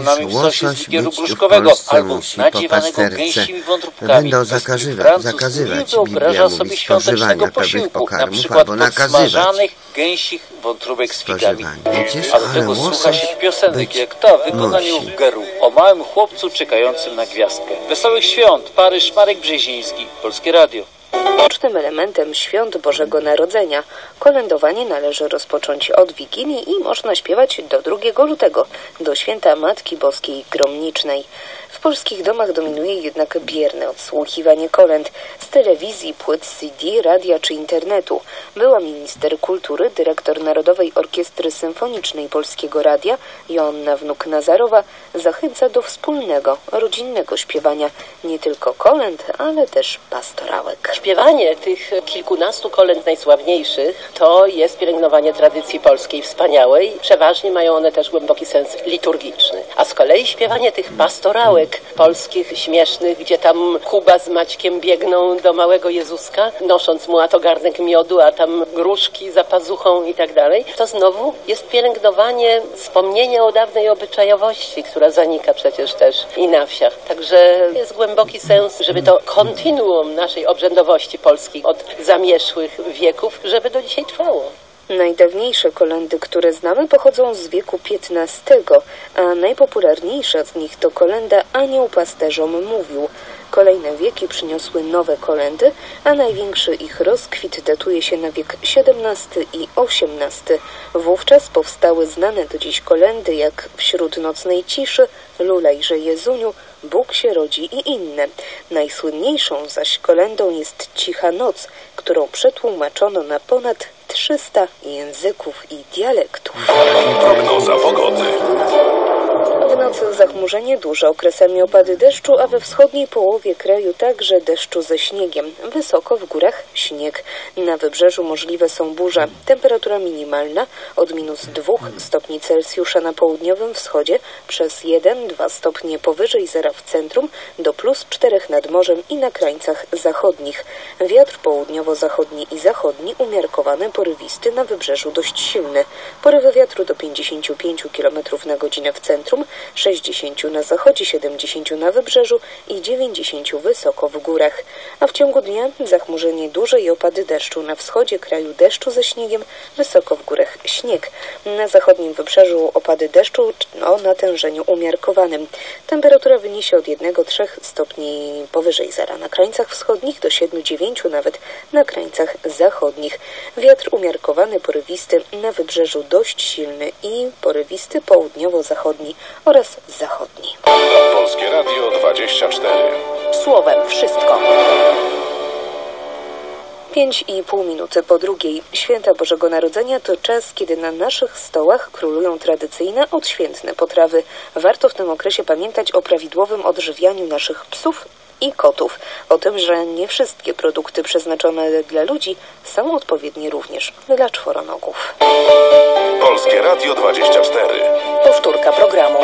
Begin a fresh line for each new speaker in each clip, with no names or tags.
stronami w
iż
sosie z
łosoś
wigieru
być w
gruszkowego albo nadziewanego gęsimi wątróbkami.
Będą
Paski
zakazywa-
Francuz
zakazywać,
nie wyobraża sobie świątecznego posiłku, na przykład podsmażanych gęsich wątróbek z figami. A do
ale
tego słucha się piosenek jak ta w wykonaniu. Geru o małym chłopcu czekającym na gwiazdkę. Wesołych świąt, Paryż Marek Brzeziński, Polskie Radio.
Ważnym elementem świąt Bożego Narodzenia kolędowanie należy rozpocząć od Wigilii i można śpiewać do 2 lutego, do święta Matki Boskiej Gromnicznej. W polskich domach dominuje jednak bierne odsłuchiwanie kolęd z telewizji, płyt CD, radia czy internetu. Była minister kultury, dyrektor Narodowej Orkiestry Symfonicznej Polskiego Radia Joanna Wnuk-Nazarowa zachęca do wspólnego, rodzinnego śpiewania nie tylko kolęd, ale też pastorałek.
Śpiewanie tych kilkunastu kolęd najsławniejszych to jest pielęgnowanie tradycji polskiej wspaniałej. Przeważnie mają one też głęboki sens liturgiczny. A z kolei śpiewanie tych pastorałek polskich, śmiesznych, gdzie tam Kuba z Maćkiem biegną do małego Jezuska, nosząc mu a to garnek miodu, a tam gruszki za pazuchą i tak dalej, to znowu jest pielęgnowanie wspomnienia o dawnej obyczajowości, która zanika przecież też i na wsiach. Także jest głęboki sens, żeby to kontinuum naszej obrzędowości polskiej od zamierzchłych wieków, żeby do dzisiaj trwało.
Najdawniejsze kolendy, które znamy, pochodzą z wieku XV, a najpopularniejsza z nich to kolenda Anioł pasterzom mówił. Kolejne wieki przyniosły nowe kolendy, a największy ich rozkwit datuje się na wiek XVII i XVIII. Wówczas powstały znane do dziś kolendy jak Wśród nocnej ciszy, Lulejże Jezuniu, Bóg się rodzi i inne. Najsłynniejszą zaś kolendą jest Cicha Noc, którą przetłumaczono na ponad 300 języków i dialektów.
Prognoza pogody.
Nocy zachmurzenie duże, okresami opady deszczu, a we wschodniej połowie kraju także deszczu ze śniegiem. Wysoko w górach śnieg. Na wybrzeżu możliwe są burze. Temperatura minimalna od minus 2 stopni Celsjusza na południowym wschodzie przez 1-2 stopnie powyżej zera w centrum do plus 4 nad morzem i na krańcach zachodnich. Wiatr południowo-zachodni i zachodni umiarkowany, porywisty na wybrzeżu dość silny. Porywy wiatru do 55 km na godzinę w centrum, 60 na zachodzie, 70 na wybrzeżu i 90 wysoko w górach. A w ciągu dnia zachmurzenie duże i opady deszczu na wschodzie kraju deszczu ze śniegiem, wysoko w górach śnieg. Na zachodnim wybrzeżu opady deszczu o natężeniu umiarkowanym. Temperatura wyniesie od 1-3 stopni powyżej zera na krańcach wschodnich do 7-9 nawet na krańcach zachodnich. Wiatr umiarkowany, porywisty na wybrzeżu dość silny i porywisty południowo-zachodni oraz zachodni.
Polskie Radio 24.
Słowem wszystko.
Pięć i pół minuty po drugiej. Święta Bożego Narodzenia to czas, kiedy na naszych stołach królują tradycyjne, odświętne potrawy. Warto w tym okresie pamiętać o prawidłowym odżywianiu naszych psów i kotów. O tym, że nie wszystkie produkty przeznaczone dla ludzi są odpowiednie również dla czworonogów.
Polskie Radio 24.
Powtórka programu.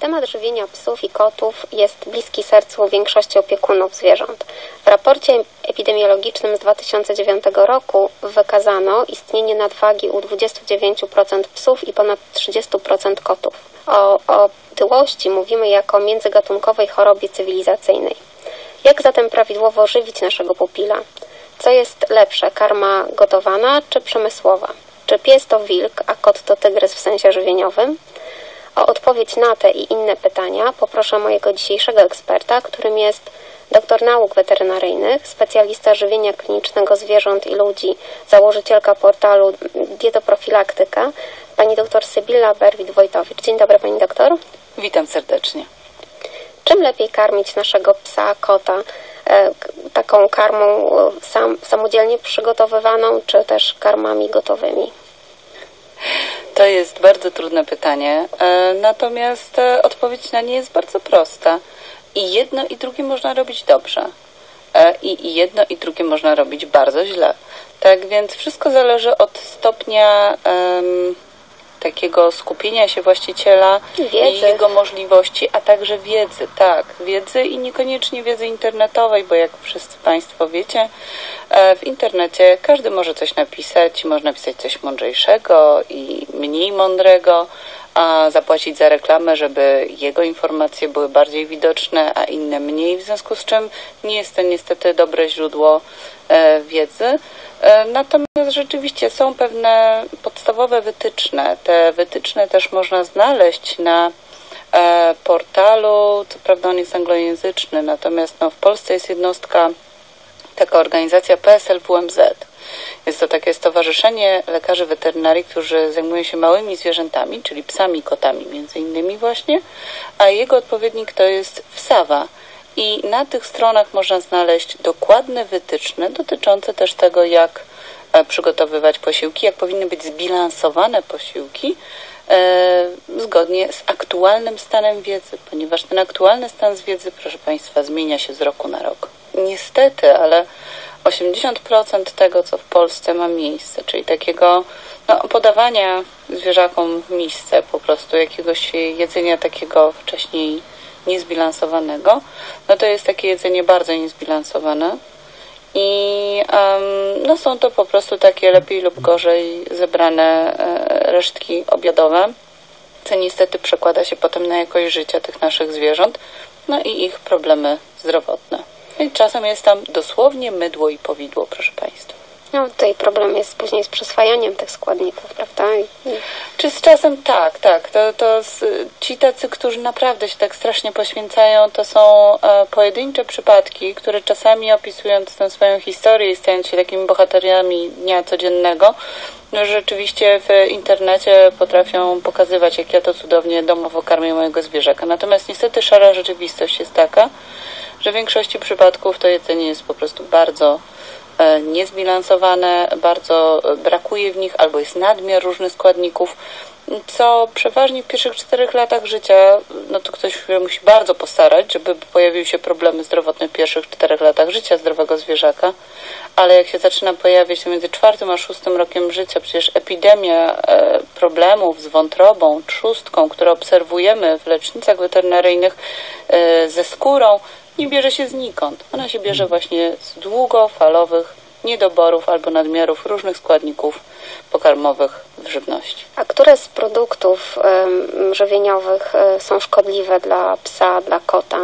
Temat żywienia psów i kotów jest bliski sercu większości opiekunów zwierząt. W raporcie epidemiologicznym z 2009 roku wykazano istnienie nadwagi u 29% psów i ponad 30% kotów. O, o tyłości mówimy jako międzygatunkowej chorobie cywilizacyjnej. Jak zatem prawidłowo żywić naszego pupila? Co jest lepsze, karma gotowana czy przemysłowa? Czy pies to wilk, a kot to tygrys w sensie żywieniowym? O odpowiedź na te i inne pytania poproszę mojego dzisiejszego eksperta, którym jest doktor nauk weterynaryjnych, specjalista żywienia klinicznego zwierząt i ludzi, założycielka portalu Dietoprofilaktyka, pani doktor Sybilla Berwit-Wojtowicz. Dzień dobry pani doktor.
Witam serdecznie.
Czym lepiej karmić naszego psa, kota? E, taką karmą e, sam, samodzielnie przygotowywaną, czy też karmami gotowymi?
To jest bardzo trudne pytanie, e, natomiast odpowiedź na nie jest bardzo prosta. I jedno i drugie można robić dobrze. I jedno i drugie można robić bardzo źle. Tak więc wszystko zależy od stopnia em, takiego skupienia się właściciela
Wiedzy.
i jego możliwości, a także wiedzy, tak, wiedzy i niekoniecznie wiedzy internetowej, bo jak wszyscy Państwo wiecie, e, w internecie każdy może coś napisać, może napisać coś mądrzejszego i mniej mądrego, a zapłacić za reklamę, żeby jego informacje były bardziej widoczne, a inne mniej, w związku z czym nie jest to niestety dobre źródło e, wiedzy. E, Natomiast rzeczywiście są pewne podstawowe wytyczne. Te wytyczne też można znaleźć na e, portalu, co prawda on jest anglojęzyczny, natomiast no, w Polsce jest jednostka, taka organizacja PSLWMZ. Jest to takie stowarzyszenie lekarzy weterynarii, którzy zajmują się małymi zwierzętami, czyli psami kotami między innymi właśnie, a jego odpowiednik to jest WSAWA. I na tych stronach można znaleźć dokładne wytyczne dotyczące też tego, jak e, przygotowywać posiłki, jak powinny być zbilansowane posiłki e, zgodnie z aktualnym stanem wiedzy, ponieważ ten aktualny stan wiedzy, proszę Państwa, zmienia się z roku na rok. Niestety, ale 80% tego, co w Polsce ma miejsce, czyli takiego no, podawania zwierzakom w misce po prostu jakiegoś jedzenia takiego wcześniej niezbilansowanego, no to jest takie jedzenie bardzo niezbilansowane i em, no są to po prostu takie lepiej lub gorzej zebrane e, resztki obiadowe, co niestety przekłada się potem na jakość życia tych naszych zwierząt, no i ich problemy zdrowotne. I czasem jest tam dosłownie mydło i powidło, proszę Państwa.
No tutaj problem jest później z przyswajaniem tych składników, prawda? I,
Czy z czasem tak, tak. To, to z, ci tacy, którzy naprawdę się tak strasznie poświęcają, to są e, pojedyncze przypadki, które czasami opisując tę swoją historię i stając się takimi bohateriami dnia codziennego, no, rzeczywiście w internecie potrafią pokazywać, jak ja to cudownie domowo karmię mojego zwierzaka. Natomiast niestety szara rzeczywistość jest taka, że w większości przypadków to jedzenie jest po prostu bardzo niezbilansowane, bardzo e, brakuje w nich albo jest nadmiar różnych składników, co przeważnie w pierwszych czterech latach życia, no to ktoś musi bardzo postarać, żeby pojawiły się problemy zdrowotne w pierwszych czterech latach życia zdrowego zwierzaka, ale jak się zaczyna pojawiać między czwartym a szóstym rokiem życia, przecież epidemia e, problemów z wątrobą, trzustką, które obserwujemy w lecznicach weterynaryjnych e, ze skórą, nie bierze się znikąd. Ona się bierze właśnie z długofalowych niedoborów albo nadmiarów różnych składników pokarmowych w żywności.
A które z produktów em, żywieniowych e, są szkodliwe dla psa, dla kota?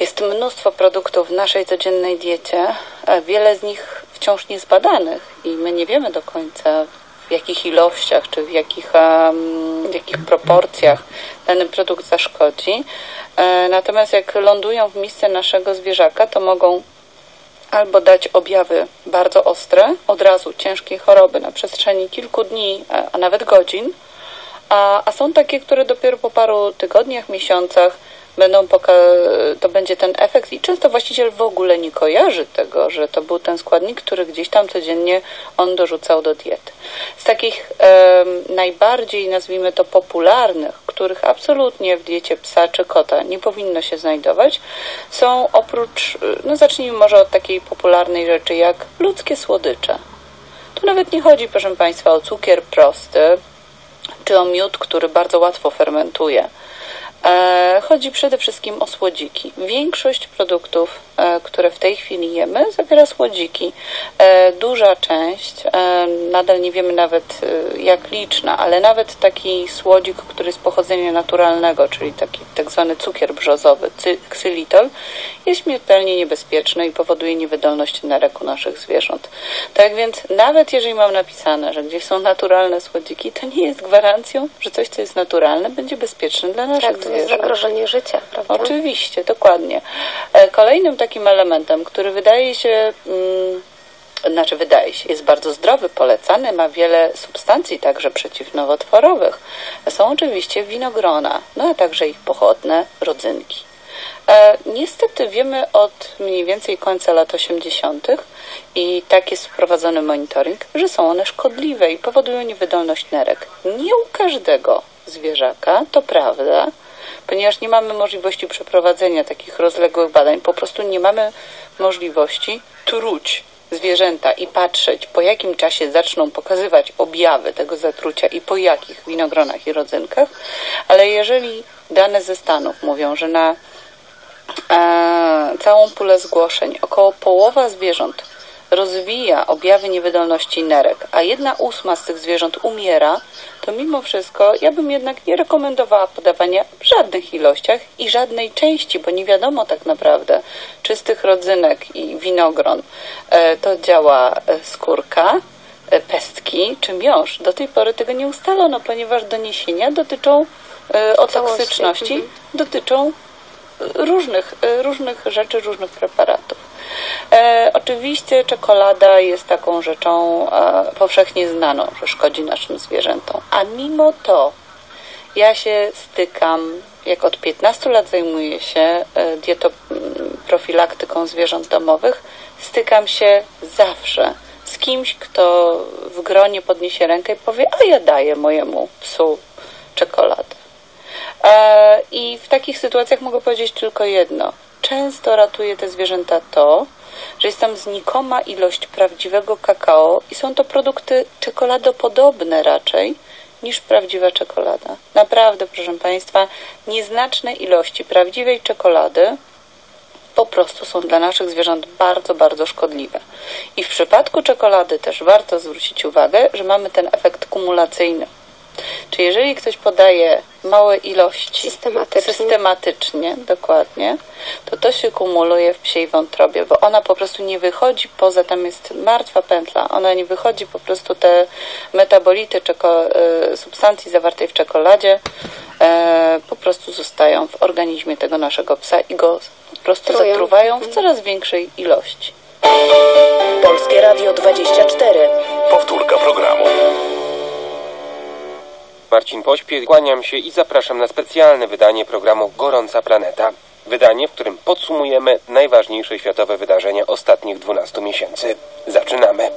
Jest mnóstwo produktów w naszej codziennej diecie, a wiele z nich wciąż niezbadanych i my nie wiemy do końca w jakich ilościach czy w jakich, em, w jakich proporcjach dany produkt zaszkodzi. E, Natomiast jak lądują w misce naszego zwierzaka, to mogą albo dać objawy bardzo ostre, od razu ciężkiej choroby na przestrzeni kilku dni, a- a nawet godzin, a, a są takie, które dopiero po paru tygodniach, miesiącach będą to będzie ten efekt i często właściciel w ogóle nie kojarzy tego, że to był ten składnik, który gdzieś tam codziennie on dorzucał do diety. Z takich em, najbardziej, nazwijmy to, popularnych, których absolutnie w diecie psa czy kota nie powinno się znajdować, są oprócz, no zacznijmy może od takiej popularnej rzeczy jak ludzkie słodycze. Tu nawet nie chodzi, proszę Państwa, o cukier prosty, czy o miód, który bardzo łatwo fermentuje. E, Chodzi przede wszystkim o słodziki. Większość produktów, e, które w tej chwili jemy, zawiera słodziki. E, Duża część, nadal nie wiemy nawet jak liczna, ale nawet taki słodzik, który jest pochodzenia naturalnego, czyli taki tak zwany cukier brzozowy, ksylitol, jest śmiertelnie niebezpieczny i powoduje niewydolność nerek u naszych zwierząt. Tak więc nawet jeżeli mam napisane, że gdzieś są naturalne słodziki, to nie jest gwarancją, że coś, co jest naturalne, będzie bezpieczne dla naszych
Tak, to jest
zwierząt.
zagrożenie życia, prawda?
Oczywiście, dokładnie. E, Kolejnym takim elementem, który wydaje się, mm, znaczy wydaje się, jest bardzo zdrowy, polecany, ma wiele substancji także przeciwnowotworowych, są oczywiście winogrona, no a także ich pochodne, rodzynki. E, niestety wiemy od mniej więcej końca lat 80. i tak jest wprowadzony monitoring, że są one szkodliwe i powodują niewydolność nerek. Nie u każdego zwierzaka, to prawda, ponieważ nie mamy możliwości przeprowadzenia takich rozległych badań, po prostu nie mamy możliwości truć zwierzęta i patrzeć, po jakim czasie zaczną pokazywać objawy tego zatrucia i po jakich winogronach i rodzynkach, ale jeżeli dane ze Stanów mówią, że na e, całą pulę zgłoszeń około połowa zwierząt rozwija objawy niewydolności nerek, a jedna ósma z tych zwierząt umiera, to mimo wszystko ja bym jednak nie rekomendowała podawania w żadnych ilościach i żadnej części, bo nie wiadomo tak naprawdę, czy z tych rodzynek i winogron e, to działa e, skórka, e, pestki czy miąższ. Do tej pory tego nie ustalono, ponieważ doniesienia dotyczą o toksyczności,
mhm.
dotyczą różnych, różnych rzeczy, różnych preparatów. E, oczywiście czekolada jest taką rzeczą e, powszechnie znaną, że szkodzi naszym zwierzętom, a mimo to ja się stykam, jak od 15 lat zajmuję się e, dietą, mm, zwierząt domowych, stykam się zawsze z kimś, kto w gronie podniesie rękę i powie, a ja daję mojemu psu czekoladę. E, I w takich sytuacjach mogę powiedzieć tylko jedno. Często ratuje te zwierzęta to, że jest tam znikoma ilość prawdziwego kakao i są to produkty czekoladopodobne raczej niż prawdziwa czekolada. Naprawdę, proszę Państwa, nieznaczne ilości prawdziwej czekolady po prostu są dla naszych zwierząt bardzo, bardzo szkodliwe. I w przypadku czekolady też warto zwrócić uwagę, że mamy ten efekt kumulacyjny. Czy jeżeli ktoś podaje małe ilości
Systematycznie.
systematycznie, dokładnie, to to się kumuluje w psiej wątrobie, bo ona po prostu nie wychodzi poza, tam jest martwa pętla, ona nie wychodzi po prostu te metabolity czeko, e, substancji zawartej w czekoladzie e, po prostu zostają w organizmie tego naszego psa i go po prostu
Trują.
zatruwają w coraz większej ilości.
Polskie Radio 24.
Powtórka programu.
Marcin Pośpiech, kłaniam się i zapraszam na specjalne wydanie programu Gorąca Planeta. Wydanie, w którym podsumujemy najważniejsze światowe wydarzenia ostatnich 12 miesięcy. Zaczynamy.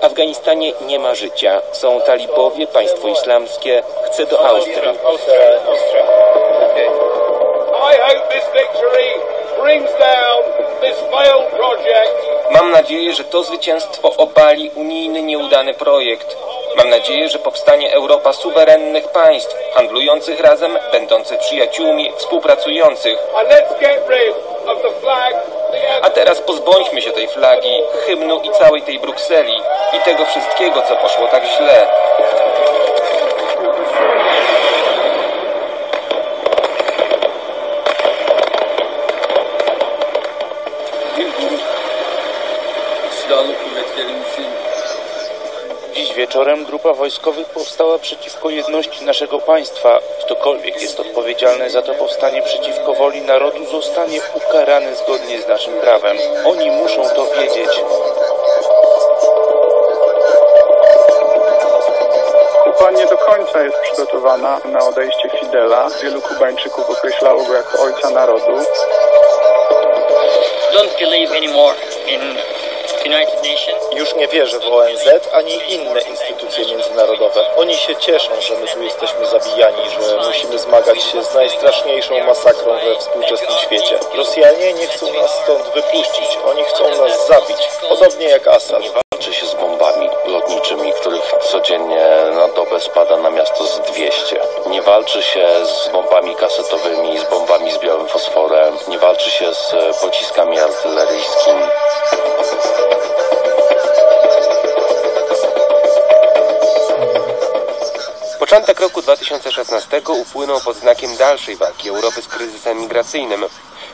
W Afganistanie nie ma życia. Są talibowie, państwo islamskie. Chce do Austrii. Mam nadzieję, że to zwycięstwo obali unijny nieudany projekt. Mam nadzieję, że powstanie Europa suwerennych państw, handlujących razem, będących przyjaciółmi, współpracujących. A teraz pozbądźmy się tej flagi, hymnu i całej tej Brukseli i tego wszystkiego, co poszło tak źle.
Wieczorem grupa wojskowych powstała przeciwko jedności naszego państwa. Ktokolwiek jest odpowiedzialny za to powstanie przeciwko woli narodu zostanie ukarany zgodnie z naszym prawem. Oni muszą to wiedzieć.
Kuba nie do końca jest przygotowana na odejście Fidela. Wielu Kubańczyków określało go jako ojca narodu.
don't believe anymore in.
Już nie wierzę w ONZ ani inne instytucje międzynarodowe. Oni się cieszą, że my tu jesteśmy zabijani, że musimy zmagać się z najstraszniejszą masakrą we współczesnym świecie. Rosjanie nie chcą nas stąd wypuścić. Oni chcą nas zabić. Podobnie jak Assad.
Walczy się z bombami lotniczymi, których codziennie na dobę spada na miasto z 200. Nie walczy się z bombami kasetowymi, z bombami z białym fosforem. Nie walczy się z pociskami artyleryjskimi.
Początek roku 2016 upłynął pod znakiem dalszej walki Europy z kryzysem migracyjnym.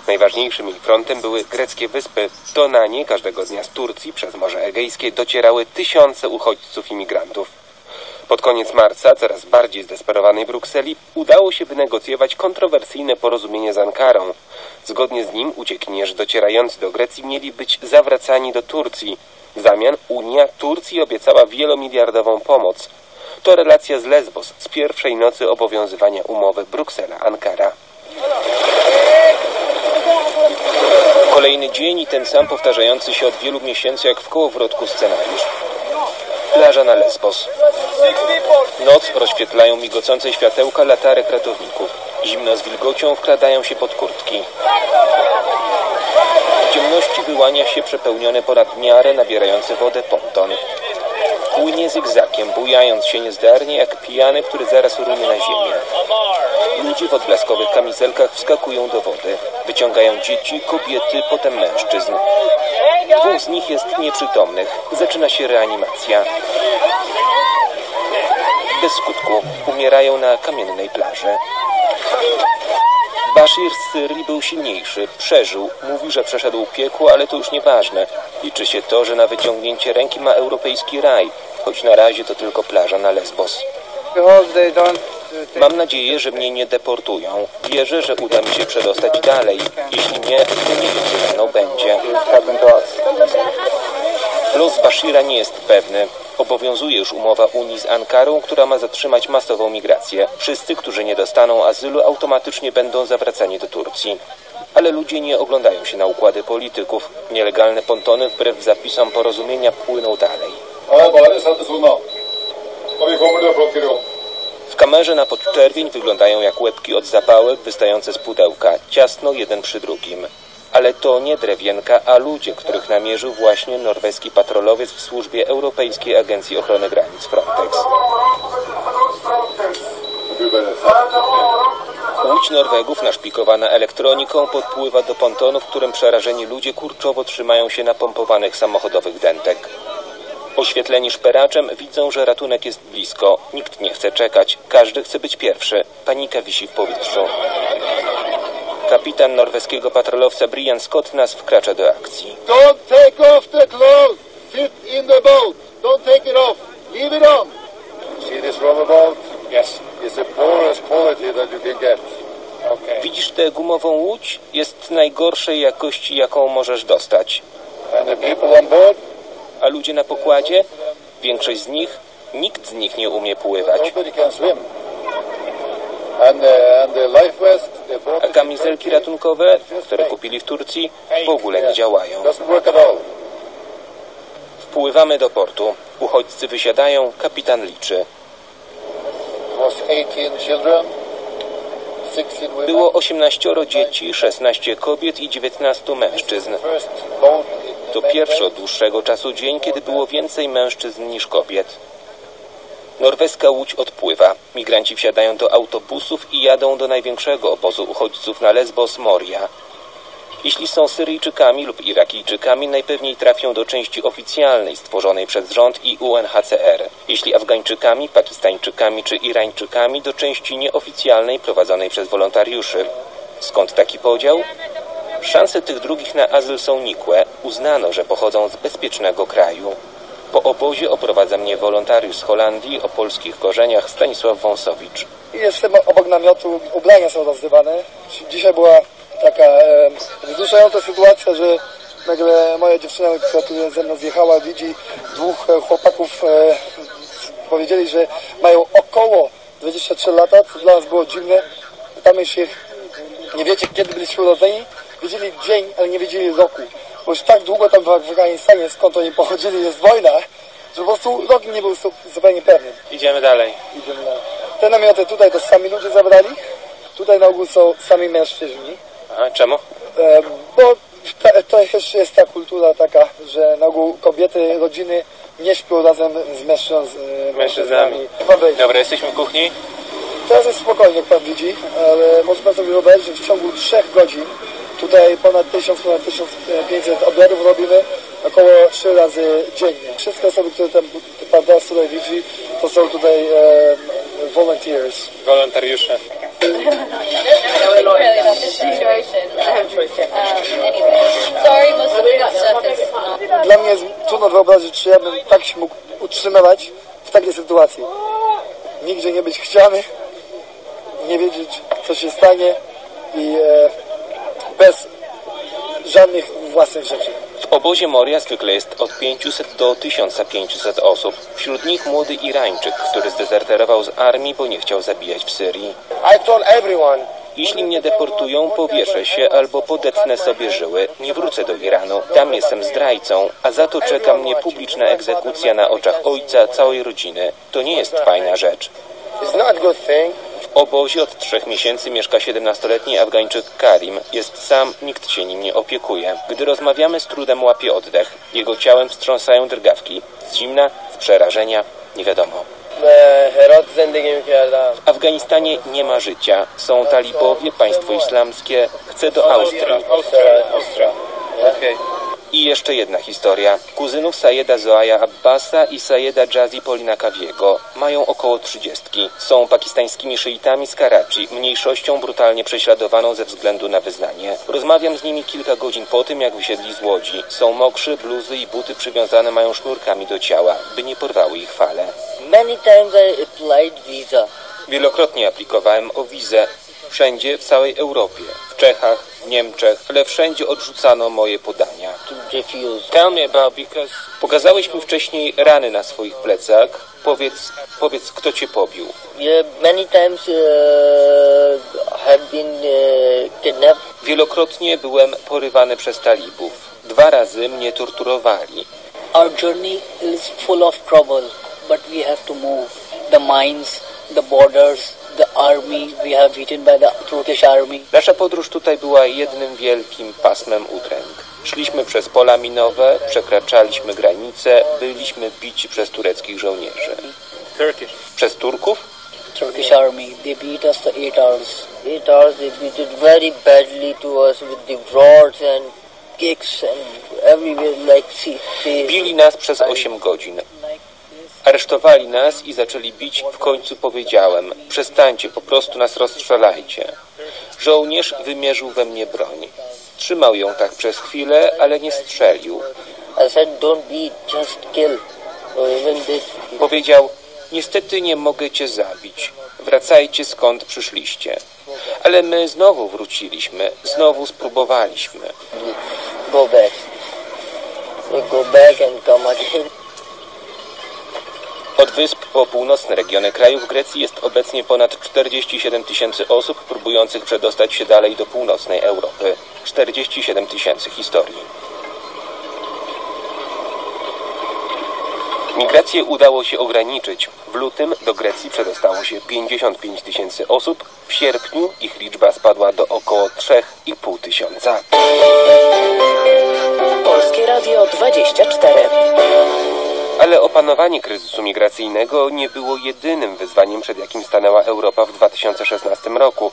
Najważniejszym jej frontem były greckie wyspy. To na nie każdego dnia z Turcji przez Morze Egejskie docierały tysiące uchodźców i migrantów. Pod koniec marca coraz bardziej zdesperowanej Brukseli udało się wynegocjować kontrowersyjne porozumienie z Ankarą. Zgodnie z nim uciekinierzy docierający do Grecji mieli być zawracani do Turcji. W zamian Unia Turcji obiecała wielomiliardową pomoc. To relacja z Lesbos z pierwszej nocy obowiązywania umowy Bruksela-Ankara. Kolejny dzień i ten sam powtarzający się od wielu miesięcy jak w kołowrotku scenariusz. Plaża na Lesbos. Noc rozświetlają migocące światełka latarek ratowników. Zimno z wilgocią wkradają się pod kurtki. W ciemności wyłania się przepełniony ponad miarę nabierający wodę ponton.
Płynie zygzakiem, bujając się niezdarnie jak pijany, który zaraz runie na ziemię. Ludzie w odblaskowych kamizelkach wskakują do wody. Wyciągają dzieci, kobiety, potem mężczyzn. Dwóch z nich jest nieprzytomnych. Zaczyna się reanimacja. Bez skutku umierają na kamiennej plaży. Bashir z Syrii był silniejszy, przeżył, mówi, że przeszedł piekło, ale to już nieważne. Liczy się to, że na wyciągnięcie ręki ma europejski raj, choć na razie to tylko plaża na Lesbos. Mam nadzieję, że mnie nie deportują. Wierzę, że uda mi się przedostać dalej. Jeśli nie, to nie wiem, co ze mną będzie. Los Bashira nie jest pewny. Obowiązuje już umowa Unii z Ankarą, która ma zatrzymać masową migrację. Wszyscy, którzy nie dostaną azylu, automatycznie będą zawracani do Turcji. Ale ludzie nie oglądają się na układy polityków. Nielegalne pontony wbrew zapisom porozumienia płyną dalej. W kamerze na podczerwień wyglądają jak łebki od zapałek wystające z pudełka, ciasno jeden przy drugim. Ale to nie drewienka, a ludzie, których namierzył właśnie norweski patrolowiec w służbie Europejskiej Agencji Ochrony Granic Frontex. Łódź Norwegów naszpikowana elektroniką podpływa do pontonu, w którym przerażeni ludzie kurczowo trzymają się napompowanych samochodowych dentek. Oświetleni szperaczem widzą, że ratunek jest blisko. Nikt nie chce czekać, każdy chce być pierwszy. Panika wisi w powietrzu. Kapitan norweskiego patrolowca Brian Scott nas wkracza do akcji.
Don't take off the clothes. Sit in the boat. Don't take it off. Leave it on. See this rubber boat? Yes. It's the poorest quality that you can get. Okay.
Widzisz tę gumową łódź? Jest najgorszej jakości, jaką możesz dostać.
And the people on board?
A ludzie na pokładzie? Większość z nich? Nikt z nich nie umie pływać.
Nobody can swim. And the, and the life vest, the boat
A kamizelki ratunkowe, które kupili w Turcji, w ogóle nie działają. Wpływamy do portu. Uchodźcy wysiadają, kapitan liczy.
It was 18 children, 16 women.
Było 18 dzieci, 16 kobiet i 19 mężczyzn. To pierwszy od dłuższego czasu dzień, kiedy było więcej mężczyzn niż kobiet. Norweska łódź odpływa. Migranci wsiadają do autobusów i jadą do największego obozu uchodźców na Lesbos, Moria. Jeśli są Syryjczykami lub Irakijczykami, najpewniej trafią do części oficjalnej stworzonej przez rząd i UNHCR. Jeśli Afgańczykami, Pakistańczykami czy Irańczykami, do części nieoficjalnej prowadzonej przez wolontariuszy. Skąd taki podział? Szanse tych drugich na azyl są nikłe. Uznano, że pochodzą z bezpiecznego kraju. Po obozie oprowadza mnie wolontariusz z Holandii o polskich korzeniach Stanisław Wąsowicz.
Jestem obok namiotu, ubrania są rozrywane. Dzisiaj była taka e, wzruszająca sytuacja, że nagle moja dziewczyna, która tu ze mną zjechała, widzi dwóch e, chłopaków, e, powiedzieli, że mają około 23 lata, co dla nas było dziwne. Pytamy się, nie wiecie kiedy byliście urodzeni? Wiedzieli dzień, ale nie wiedzieli roku. Bo już tak długo tam w Afganistanie, skąd oni pochodzili, jest wojna, że po prostu rok nie był zupełnie pewny.
Idziemy dalej.
Idziemy dalej. Te namioty tutaj to sami ludzie zabrali. Tutaj na ogół są sami mężczyźni.
Aha, czemu?
E, bo ta, to jeszcze jest ta kultura taka, że na ogół kobiety, rodziny nie śpią razem z mężczyzn, e,
Mężczyznami.
Wejdzie.
Dobra, jesteśmy w kuchni.
Teraz jest spokojnie, jak pan widzi, ale można sobie wyobrazić, że w ciągu 3 godzin tutaj ponad 1000, ponad 1500 obiadów robimy około 3 razy dziennie. Wszystkie osoby, które tam pan teraz tutaj widzi, to są tutaj e, volunteers.
Wolontariusze.
Dla mnie jest trudno wyobrazić, czy ja bym tak się mógł utrzymywać w takiej sytuacji. Nigdzie nie być chciany, nie wiedzieć, co się stanie i e, bez żadnych własnych rzeczy.
W obozie Moria zwykle jest od 500 do 1500 osób. Wśród nich młody Irańczyk, który zdezerterował z armii, bo nie chciał zabijać w Syrii. Jeśli mnie deportują, powieszę się albo podetnę sobie żyły. Nie wrócę do Iranu. Tam jestem zdrajcą, a za to czeka mnie publiczna egzekucja na oczach ojca, całej rodziny. To nie jest fajna rzecz. W obozie od trzech miesięcy mieszka 17-letni Afgańczyk Karim. Jest sam, nikt się nim nie opiekuje. Gdy rozmawiamy, z trudem łapie oddech. Jego ciałem wstrząsają drgawki. Z zimna Przerażenia nie wiadomo. W Afganistanie nie ma życia. Są talibowie, państwo islamskie. Chcę do Austrii. I jeszcze jedna historia. Kuzynów Sayeda Zoaya Abbasa i Sayeda Jazi Polinakawiego mają około trzydziestki. Są pakistańskimi szyitami z Karachi, mniejszością brutalnie prześladowaną ze względu na wyznanie. Rozmawiam z nimi kilka godzin po tym, jak wysiedli z łodzi. Są mokrzy, bluzy i buty przywiązane mają sznurkami do ciała, by nie porwały ich fale.
Many times I applied visa.
Wielokrotnie aplikowałem o wizę. Wszędzie, w całej Europie. W Czechach, w Niemczech, ale wszędzie odrzucano moje podania. Pokazałeś mi wcześniej rany na swoich plecach. Powiedz, powiedz, kto cię pobił.
Uh, uh.
Wielokrotnie byłem porywany przez talibów. Dwa razy mnie torturowali.
Our journey is full of trouble, but we have to move. The mines, the borders, the army, we have beaten by the Turkish army.
Nasza podróż tutaj była jednym wielkim pasmem udręk. Szliśmy przez pola minowe, przekraczaliśmy granice, byliśmy bici przez tureckich żołnierzy.
Turkish.
Przez Turków?
Turkish army, they beat us for eight hours.
Eight hours they beat it very badly to us with the rods and kicks and everywhere like see.
Bili nas przez 8 godzin. Aresztowali nas i zaczęli bić. W końcu powiedziałem, przestańcie, po prostu nas rozstrzelajcie. Żołnierz wymierzył we mnie broń. Trzymał ją tak przez chwilę, ale nie strzelił. Powiedział, niestety nie mogę cię zabić. Wracajcie skąd przyszliście. Ale my znowu wróciliśmy, znowu spróbowaliśmy.
Go back. Go back and come again.
Od wysp po północne regiony kraju w Grecji jest obecnie ponad 47 tysięcy osób próbujących przedostać się dalej do północnej Europy. 47 tysięcy historii. Migrację udało się ograniczyć. W lutym do Grecji przedostało się 55 tysięcy osób. W sierpniu ich liczba spadła do około 3,5 tysiąca.
Polskie Radio 24.
Ale opanowanie kryzysu migracyjnego nie było jedynym wyzwaniem, przed jakim stanęła Europa w 2016 roku.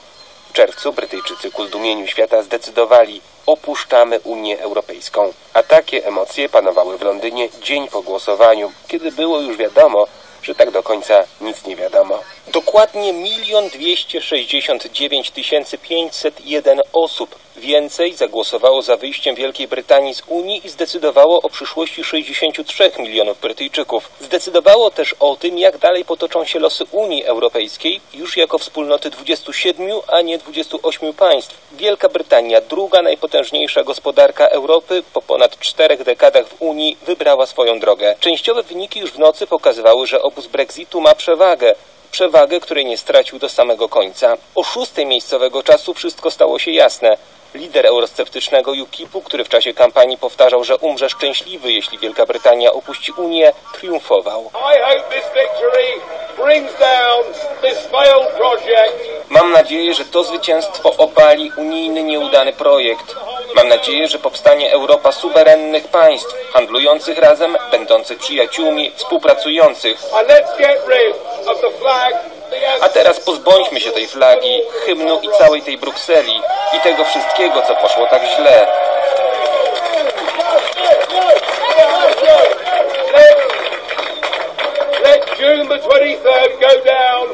W czerwcu Brytyjczycy ku zdumieniu świata zdecydowali opuszczamy Unię Europejską. A takie emocje panowały w Londynie dzień po głosowaniu, kiedy było już wiadomo, że tak do końca nic nie wiadomo. Dokładnie milion dwieście sześćdziesiąt dziewięć tysięcy pięćset jeden osób więcej zagłosowało za wyjściem Wielkiej Brytanii z Unii i zdecydowało o przyszłości 63 milionów Brytyjczyków. Zdecydowało też o tym, jak dalej potoczą się losy Unii Europejskiej już jako wspólnoty 27, a nie 28 państw. Wielka Brytania, druga najpotężniejsza gospodarka Europy, po ponad czterech dekadach w Unii wybrała swoją drogę. Częściowe wyniki już w nocy pokazywały, że obóz Brexitu ma przewagę przewagę, której nie stracił do samego końca. O szóstej miejscowego czasu wszystko stało się jasne. Lider eurosceptycznego UKIP-u, który w czasie kampanii powtarzał, że umrze szczęśliwy, jeśli Wielka Brytania opuści Unię, triumfował. Mam nadzieję, że to zwycięstwo opali unijny nieudany projekt. Mam nadzieję, że powstanie Europa suwerennych państw, handlujących razem, będących przyjaciółmi, współpracujących. A teraz pozbądźmy się tej flagi, hymnu i całej tej Brukseli i tego wszystkiego, co poszło tak źle.
Let June the 23rd go down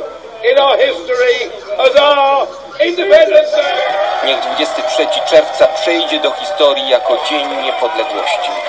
in our history as our Independence Day.
Niech 23 czerwca przejdzie do historii jako Dzień Niepodległości.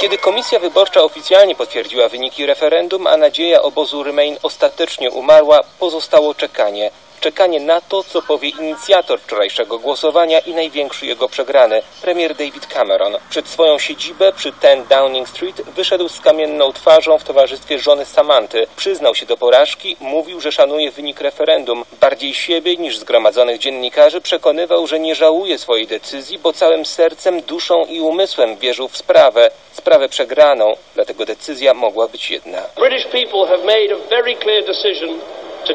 Kiedy Komisja Wyborcza oficjalnie potwierdziła wyniki referendum, a nadzieja obozu Remain ostatecznie umarła, pozostało czekanie. Czekanie na to, co powie inicjator wczorajszego głosowania i największy jego przegrany, premier David Cameron. Przed swoją siedzibę przy 10 Downing Street wyszedł z kamienną twarzą w towarzystwie żony Samanty. Przyznał się do porażki, mówił, że szanuje wynik referendum. Bardziej siebie niż zgromadzonych dziennikarzy przekonywał, że nie żałuje swojej decyzji, bo całym sercem, duszą i umysłem wierzył w sprawę. Sprawę przegraną, dlatego decyzja mogła być jedna.
British people have made a very clear decision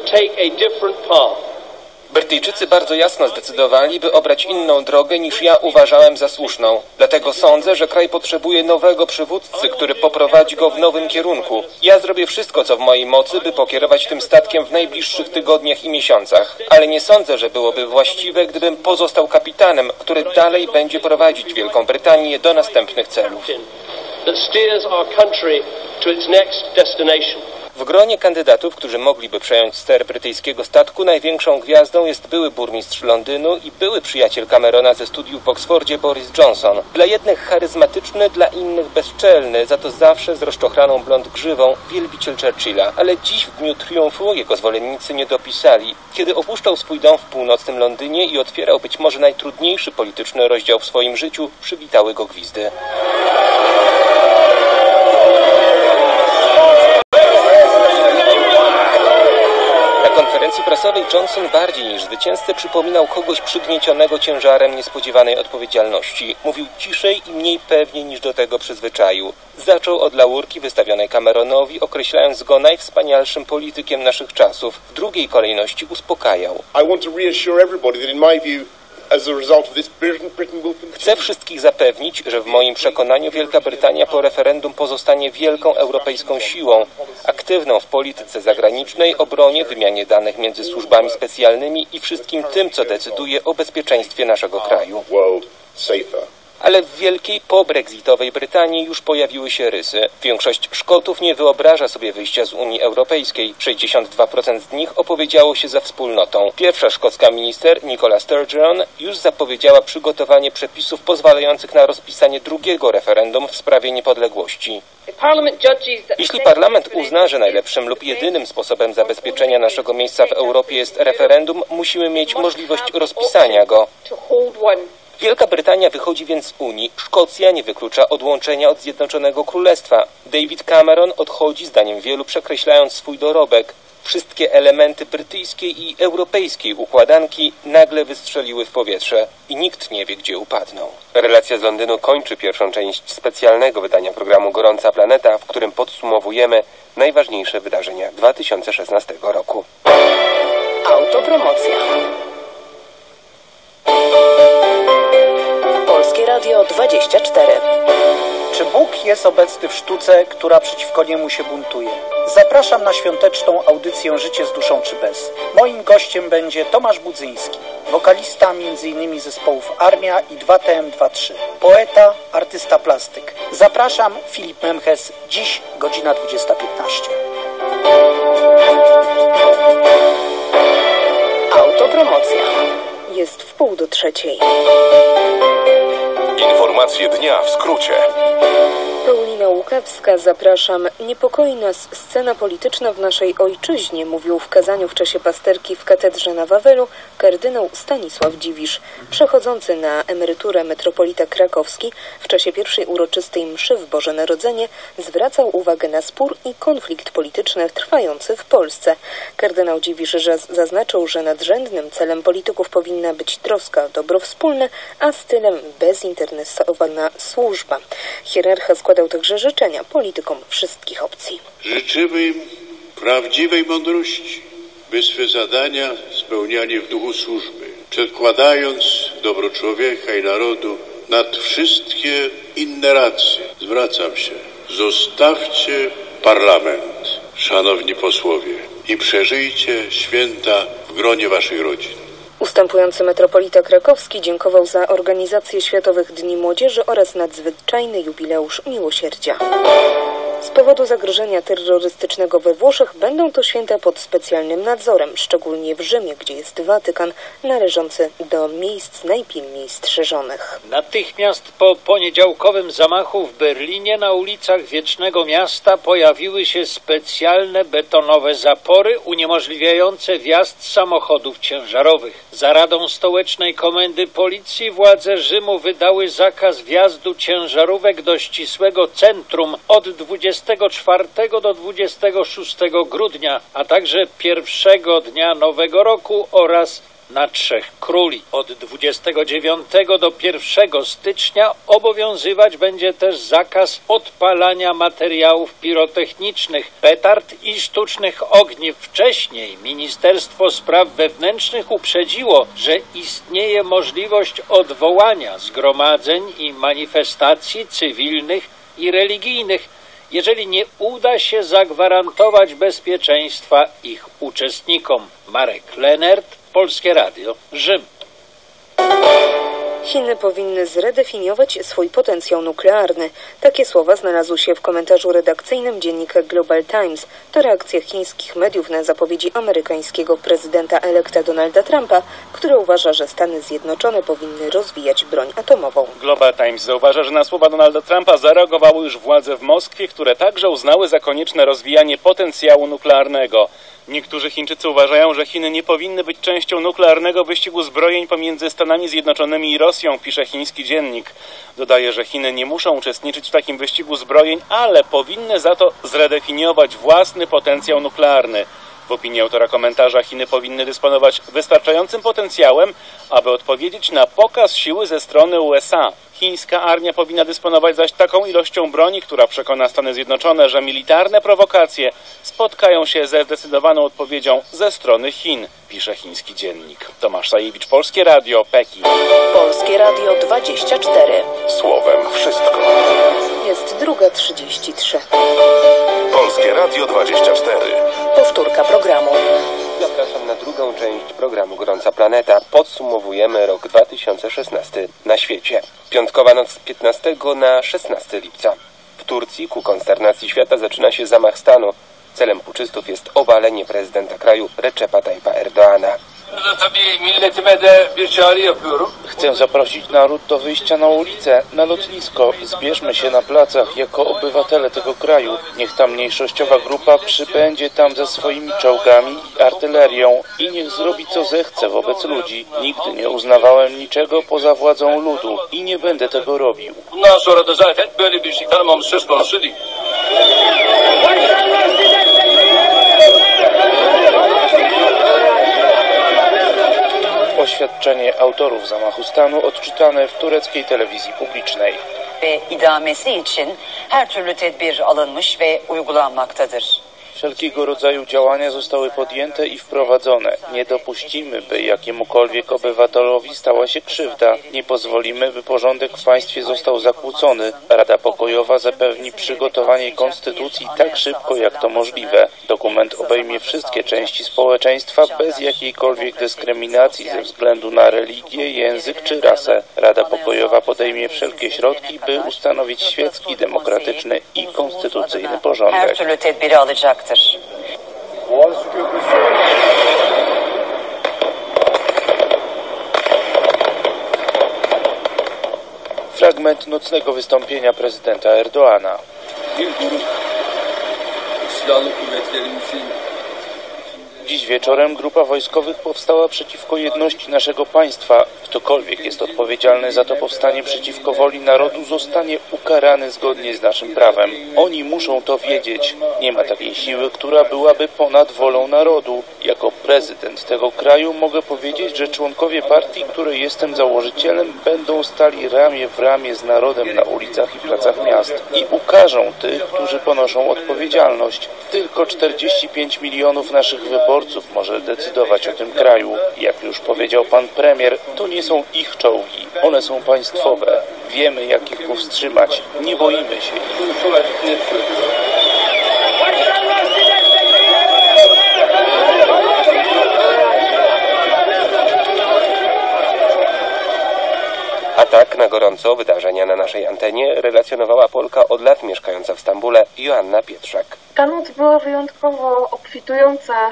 to take a different path.
Brytyjczycy bardzo jasno zdecydowali, by obrać inną drogę niż ja uważałem za słuszną. Dlatego sądzę, że kraj potrzebuje nowego przywódcy, który poprowadzi go w nowym kierunku. Ja zrobię wszystko, co w mojej mocy, by pokierować tym statkiem w najbliższych tygodniach i miesiącach. Ale nie sądzę, że byłoby właściwe, gdybym pozostał kapitanem, który dalej będzie prowadzić Wielką Brytanię do następnych celów.
that steers our country to its next destination.
W gronie kandydatów, którzy mogliby przejąć ster brytyjskiego statku, największą gwiazdą jest były burmistrz Londynu i były przyjaciel Camerona ze studiów w Oksfordzie Boris Johnson. Dla jednych charyzmatyczny, dla innych bezczelny, za to zawsze z rozczochraną blond grzywą wielbiciel Churchilla. Ale dziś w dniu triumfu jego zwolennicy nie dopisali. Kiedy opuszczał swój dom w północnym Londynie i otwierał być może najtrudniejszy polityczny rozdział w swoim życiu, przywitały go gwizdy. Konferencji prasowej Johnson bardziej niż zwycięzcę przypominał kogoś przygniecionego ciężarem niespodziewanej odpowiedzialności. Mówił ciszej i mniej pewnie niż do tego przyzwyczaił. Zaczął od laurki wystawionej Cameronowi, określając go najwspanialszym politykiem naszych czasów. W drugiej kolejności uspokajał.
I want to reassure everybody that in my view,
Chcę wszystkich zapewnić, że w moim przekonaniu Wielka Brytania po referendum pozostanie wielką europejską siłą, aktywną w polityce zagranicznej, obronie, wymianie danych między służbami specjalnymi i wszystkim tym, co decyduje o bezpieczeństwie naszego kraju. Ale w wielkiej pobrexitowej Brytanii już pojawiły się rysy. Większość Szkotów nie wyobraża sobie wyjścia z Unii Europejskiej. 62% z nich opowiedziało się za wspólnotą. Pierwsza szkocka minister, Nicola Sturgeon, już zapowiedziała przygotowanie przepisów pozwalających na rozpisanie drugiego referendum w sprawie niepodległości. Jeśli parlament uzna, że najlepszym lub jedynym sposobem zabezpieczenia naszego miejsca w Europie jest referendum, musimy mieć możliwość rozpisania go. Wielka Brytania wychodzi więc z Unii, Szkocja nie wyklucza odłączenia od Zjednoczonego Królestwa. David Cameron odchodzi, zdaniem wielu, przekreślając swój dorobek. Wszystkie elementy brytyjskiej i europejskiej układanki nagle wystrzeliły w powietrze i nikt nie wie, gdzie upadną. Relacja z Londynu kończy pierwszą część specjalnego wydania programu Gorąca Planeta, w którym podsumowujemy najważniejsze wydarzenia 2016 roku.
Autopromocja. Polskie Radio 24.
Czy Bóg jest obecny w sztuce, która przeciwko niemu się buntuje? Zapraszam na świąteczną audycję Życie z duszą czy bez. Moim gościem będzie Tomasz Budzyński, wokalista m.in. zespołów Armia i 2TM23, poeta, artysta plastyk. Zapraszam, Filip Memches, dziś godzina 20.15.
Autopromocja.
Jest w pół do trzeciej.
Informacje dnia w skrócie.
Paulina Łukawska, zapraszam. Niepokoi nas scena polityczna w naszej ojczyźnie, mówił w kazaniu w czasie pasterki w katedrze na Wawelu kardynał Stanisław Dziwisz. Przechodzący na emeryturę metropolita krakowski w czasie pierwszej uroczystej mszy w Boże Narodzenie zwracał uwagę na spór i konflikt polityczny trwający w Polsce. Kardynał Dziwisz zaz- zaznaczył, że nadrzędnym celem polityków powinna być troska o dobro wspólne, a stylem bezinteresowana służba. Hierarcha składał także życzenia politykom wszystkich opcji.
Życzymy im prawdziwej mądrości, by swe zadania spełniali w duchu służby, przedkładając dobro człowieka i narodu nad wszystkie inne racje. Zwracam się. Zostawcie parlament, szanowni posłowie, i przeżyjcie święta w gronie waszych rodzin.
Ustępujący metropolita krakowski dziękował za organizację Światowych Dni Młodzieży oraz nadzwyczajny jubileusz miłosierdzia. Z powodu zagrożenia terrorystycznego we Włoszech będą to święta pod specjalnym nadzorem, szczególnie w Rzymie, gdzie jest Watykan, należący do miejsc najpilniej strzeżonych.
Natychmiast po poniedziałkowym zamachu w Berlinie na ulicach Wiecznego Miasta pojawiły się specjalne betonowe zapory uniemożliwiające wjazd samochodów ciężarowych. Za radą stołecznej komendy policji władze Rzymu wydały zakaz wjazdu ciężarówek do ścisłego centrum od 24 do 26 grudnia, a także pierwszego dnia Nowego Roku oraz na trzech króli. Od 29 do 1 stycznia obowiązywać będzie też zakaz odpalania materiałów pirotechnicznych, petard i sztucznych ogniw. Wcześniej Ministerstwo Spraw Wewnętrznych uprzedziło, że istnieje możliwość odwołania zgromadzeń i manifestacji cywilnych i religijnych, jeżeli nie uda się zagwarantować bezpieczeństwa ich uczestnikom. Marek Lenert, Polskie Radio, Rzym.
Chiny powinny zredefiniować swój potencjał nuklearny. Takie słowa znalazły się w komentarzu redakcyjnym dziennika Global Times. To reakcja chińskich mediów na zapowiedzi amerykańskiego prezydenta elekta Donalda Trumpa, który uważa, że Stany Zjednoczone powinny rozwijać broń atomową.
Global Times zauważa, że na słowa Donalda Trumpa zareagowały już władze w Moskwie, które także uznały za konieczne rozwijanie potencjału nuklearnego. Niektórzy Chińczycy uważają, że Chiny nie powinny być częścią nuklearnego wyścigu zbrojeń pomiędzy Stanami Zjednoczonymi i Rosją, pisze chiński dziennik. Dodaje, że Chiny nie muszą uczestniczyć w takim wyścigu zbrojeń, ale powinny za to zredefiniować własny potencjał nuklearny. W opinii autora komentarza Chiny powinny dysponować wystarczającym potencjałem, aby odpowiedzieć na pokaz siły ze strony USA. Chińska armia powinna dysponować zaś taką ilością broni, która przekona Stany Zjednoczone, że militarne prowokacje spotkają się ze zdecydowaną odpowiedzią ze strony Chin, pisze chiński dziennik. Tomasz Sajewicz, Polskie Radio, Pekin.
Polskie Radio 24.
Słowem wszystko.
Jest druga 33.
Polskie Radio 24.
Powtórka programu.
Zapraszam na drugą część programu Gorąca Planeta. Podsumowujemy rok 2016 na świecie. Piątkowa noc z 15 na 16 lipca. W Turcji ku konsternacji świata zaczyna się zamach stanu. Celem puczystów jest obalenie prezydenta kraju Recepa Tayyipa
yapıyorum.
Chcę zaprosić naród do wyjścia na ulicę, na lotnisko. Zbierzmy się na placach jako obywatele tego kraju. Niech ta mniejszościowa grupa przybędzie tam ze swoimi czołgami i artylerią i niech zrobi co zechce wobec ludzi. Nigdy nie uznawałem niczego poza władzą ludu i nie będę tego robił.
Bundan sonra da zaten böyle bir şey tanımamız söz konusu.
Oświadczenie autorów zamachu stanu odczytane w tureckiej telewizji publicznej.
ve idamesi için her türlü tedbir alınmış ve uygulanmaktadır.
Wszelkiego rodzaju działania zostały podjęte i wprowadzone. Nie dopuścimy, by jakiemukolwiek obywatelowi stała się krzywda. Nie pozwolimy, by porządek w państwie został zakłócony. Rada Pokojowa zapewni przygotowanie konstytucji tak szybko, jak to możliwe. Dokument obejmie wszystkie części społeczeństwa bez jakiejkolwiek dyskryminacji ze względu na religię, język czy rasę. Rada Pokojowa podejmie wszelkie środki, by ustanowić świecki, demokratyczny i konstytucyjny porządek.
Köprüsü
Fragment nocnego wystąpienia prezydenta Erdoana.
Bir grup silahlı kuvvetlerimizin
Dziś wieczorem grupa wojskowych powstała przeciwko jedności naszego państwa. Ktokolwiek jest odpowiedzialny za to powstanie przeciwko woli narodu zostanie ukarany zgodnie z naszym prawem. Oni muszą to wiedzieć. Nie ma takiej siły, która byłaby ponad wolą narodu. Jako prezydent tego kraju mogę powiedzieć, że członkowie partii, której jestem założycielem, będą stali ramię w ramię z narodem na ulicach i placach miast i ukarzą tych, którzy ponoszą odpowiedzialność. Tylko 45 milionów naszych wyborców może decydować o tym kraju. Jak już powiedział pan premier, to nie są ich czołgi, one są państwowe. Wiemy, jak ich powstrzymać. Nie boimy się ich.
Tak na gorąco wydarzenia na naszej antenie relacjonowała Polka od lat mieszkająca w Stambule Joanna Pietrzak.
Ta noc była wyjątkowo obfitująca e,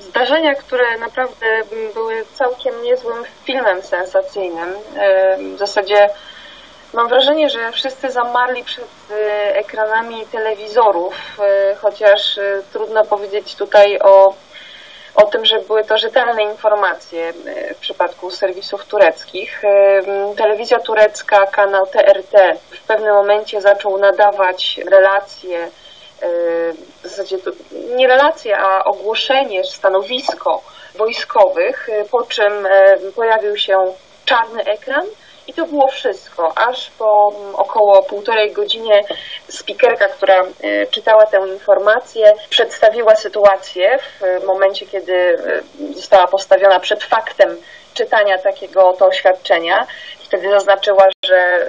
zdarzenia, które naprawdę były całkiem niezłym filmem sensacyjnym. E, W zasadzie mam wrażenie, że wszyscy zamarli przed e, ekranami telewizorów, chociaż trudno powiedzieć tutaj o o tym, że były to rzetelne informacje e, w przypadku serwisów tureckich. E, Telewizja turecka, kanał TRT w pewnym momencie zaczął nadawać relacje, e, w zasadzie to nie relacje, a ogłoszenie, stanowisko wojskowych, po czym pojawił się czarny ekran i to było wszystko, aż po mm, około półtorej godzinie spikerka, która e, czytała tę informację, przedstawiła sytuację w e, momencie, kiedy e, została postawiona przed faktem czytania takiego to oświadczenia. Wtedy zaznaczyła, że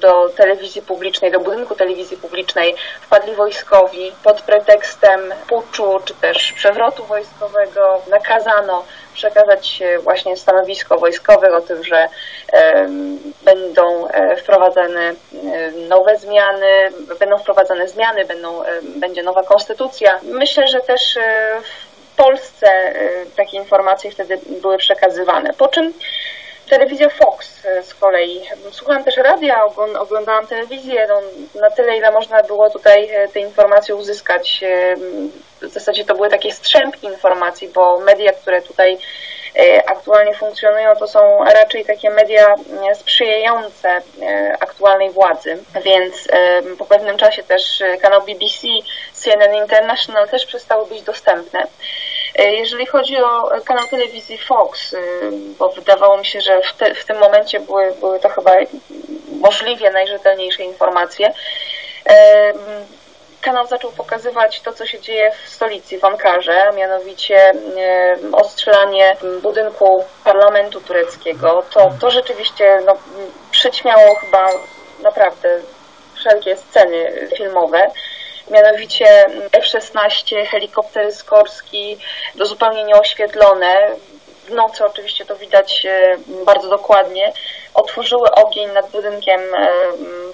do telewizji publicznej, do budynku telewizji publicznej wpadli wojskowi pod pretekstem puczu czy też przewrotu wojskowego. Nakazano przekazać e, właśnie stanowisko wojskowych o tym, że będą e, wprowadzane nowe zmiany, będą wprowadzane zmiany, będą, będzie nowa konstytucja. Myślę, że też e, w Polsce takie informacje wtedy były przekazywane. Po czym Telewizja Fox z kolei. Słuchałam też radia, oglą- oglądałam telewizję. No, na tyle, ile można było tutaj e, te informacje uzyskać. E, W zasadzie to były takie strzępki informacji, bo media, które tutaj e, aktualnie funkcjonują, to są raczej takie media sprzyjające aktualnej władzy. Więc po pewnym czasie też kanał BBC, CNN International też przestały być dostępne. E, Jeżeli chodzi o kanał telewizji Fox, y, bo wydawało mi się, że w, te, w tym momencie były, były to chyba możliwie najrzetelniejsze informacje, e, kanał zaczął pokazywać to, co się dzieje w stolicy, w Ankarze, mianowicie e, ostrzelanie budynku parlamentu tureckiego. To, to rzeczywiście no, przyćmiało chyba naprawdę wszelkie sceny filmowe mianowicie F-16, helikoptery Skorski, to zupełnie nieoświetlone. W nocy oczywiście to widać e, bardzo dokładnie. Otworzyły ogień nad budynkiem e,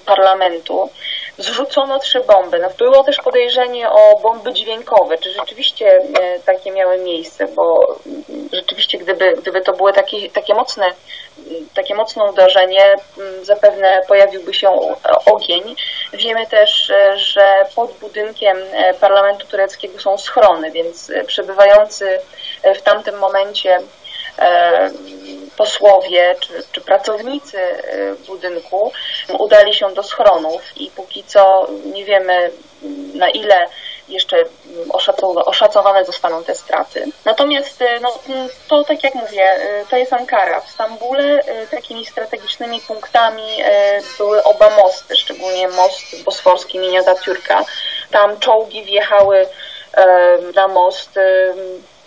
parlamentu. Zrzucono trzy bomby. No, było też podejrzenie o bomby dźwiękowe. Czy rzeczywiście e, takie miały miejsce? Bo rzeczywiście, gdyby, gdyby to było takie, takie mocne takie mocne uderzenie, m, zapewne pojawiłby się ogień. Wiemy też, e, że pod budynkiem e, parlamentu tureckiego są schrony, więc e, przebywający w tamtym momencie posłowie czy, czy pracownicy budynku udali się do schronów i póki co nie wiemy na ile jeszcze oszacowane zostaną te straty. Natomiast e, no, m, to tak jak mówię, e, to jest Ankara. W Stambule takimi strategicznymi punktami były oba mosty, szczególnie most bosforski imienia Zatürka. Tam czołgi wjechały na most.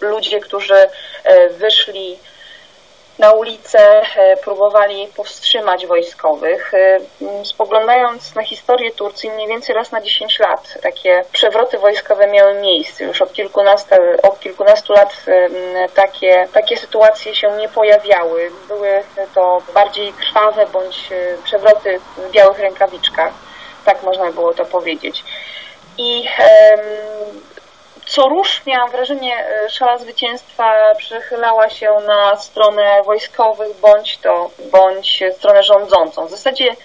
Ludzie, którzy e, wyszli na ulicę, e, próbowali powstrzymać wojskowych. E, Spoglądając na historię Turcji, mniej więcej raz na 10 lat takie przewroty wojskowe miały miejsce. Już od kilkunastu, od kilkunastu lat em, takie, takie sytuacje się nie pojawiały. Były to bardziej krwawe bądź e, przewroty w białych rękawiczkach. Tak można było to powiedzieć. I co rusz miałam wrażenie, e, szala zwycięstwa przychylała się na stronę wojskowych bądź to, bądź stronę rządzącą. W zasadzie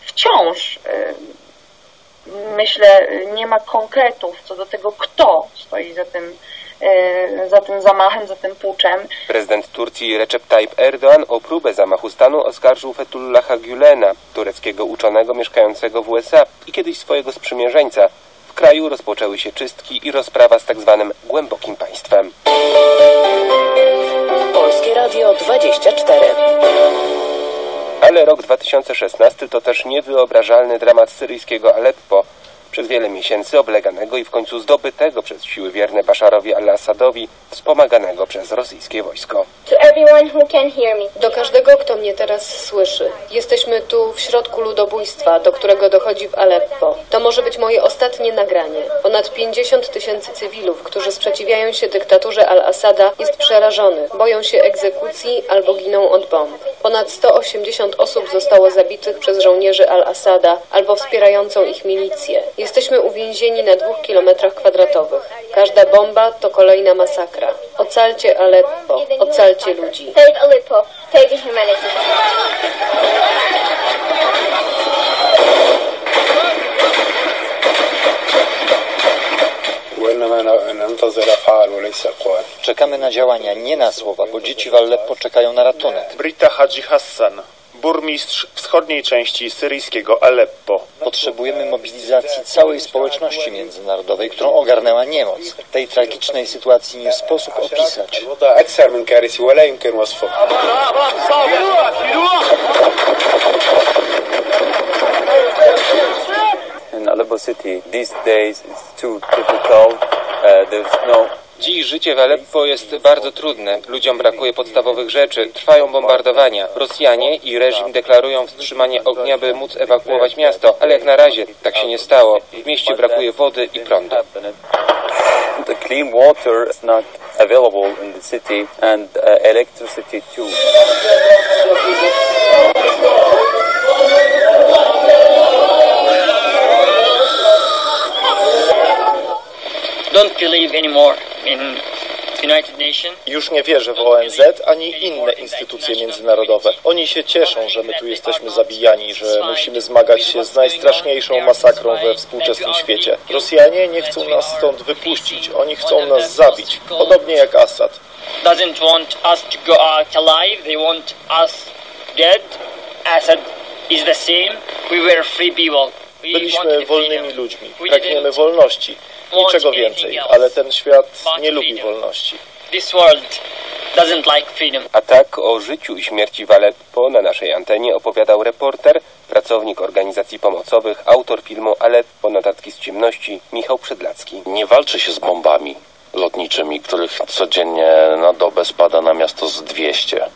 wciąż myślę, nie ma konkretów co do tego, kto stoi za tym, e, za tym zamachem, za tym puczem.
Prezydent Turcji Recep Tayyip Erdoğan o próbę zamachu stanu oskarżył Fetullaha Gülena, tureckiego uczonego mieszkającego w USA i kiedyś swojego sprzymierzeńca. W kraju rozpoczęły się czystki i rozprawa z tak zwanym głębokim państwem.
Polskie Radio 24.
Ale rok 2016 to też niewyobrażalny dramat syryjskiego Aleppo. Przez wiele miesięcy obleganego i w końcu zdobytego przez siły wierne Basharowi al-Assadowi, wspomaganego przez rosyjskie wojsko.
Do każdego, kto mnie teraz słyszy. Jesteśmy tu w środku ludobójstwa, do którego dochodzi w Aleppo. To może być moje ostatnie nagranie. Ponad 50 tysięcy cywilów, którzy sprzeciwiają się dyktaturze Al-Assada, jest przerażonych, boją się egzekucji albo giną od bomb. Ponad 180 osób zostało zabitych przez żołnierzy Al-Assada albo wspierającą ich milicję. Jesteśmy uwięzieni na dwóch kilometrach kwadratowych. Każda bomba to kolejna masakra. Ocalcie Aleppo, ocalcie ludzi. Aleppo, humanity.
Czekamy na działania, nie na słowa, bo dzieci w Aleppo czekają na ratunek.
Brita Hadzi Hassan
burmistrz wschodniej części syryjskiego Aleppo.
Potrzebujemy mobilizacji całej społeczności międzynarodowej, którą ogarnęła niemoc. Tej tragicznej sytuacji nie sposób opisać.
In Aleppo City, these days it's too difficult. Uh, there's no
Dziś życie w Aleppo jest bardzo trudne. Ludziom brakuje podstawowych rzeczy. Trwają bombardowania. Rosjanie i reżim deklarują wstrzymanie ognia, by móc ewakuować miasto, ale jak na razie tak się nie stało. W mieście brakuje wody i prądu.
the clean water is not available in the city and uh, electricity too.
don't believe anymore.
Już nie wierzę w ONZ ani inne instytucje międzynarodowe. Oni się cieszą, że my tu jesteśmy zabijani, że musimy zmagać się z najstraszniejszą masakrą we współczesnym świecie. Rosjanie nie chcą nas stąd wypuścić, oni chcą nas zabić, podobnie jak Assad.
Doesn't want us to go out alive. They want us dead. Assad is the same. We were free people.
Byliśmy wolnymi ludźmi, pragniemy wolności, niczego więcej, ale ten świat nie lubi wolności.
A tak o życiu i śmierci w Aleppo na naszej antenie opowiadał reporter, pracownik organizacji pomocowych, autor filmu Aleppo Notatki z ciemności Michał Przydlacki.
Nie walczy się z bombami lotniczymi, których codziennie na dobę spada na miasto z 200.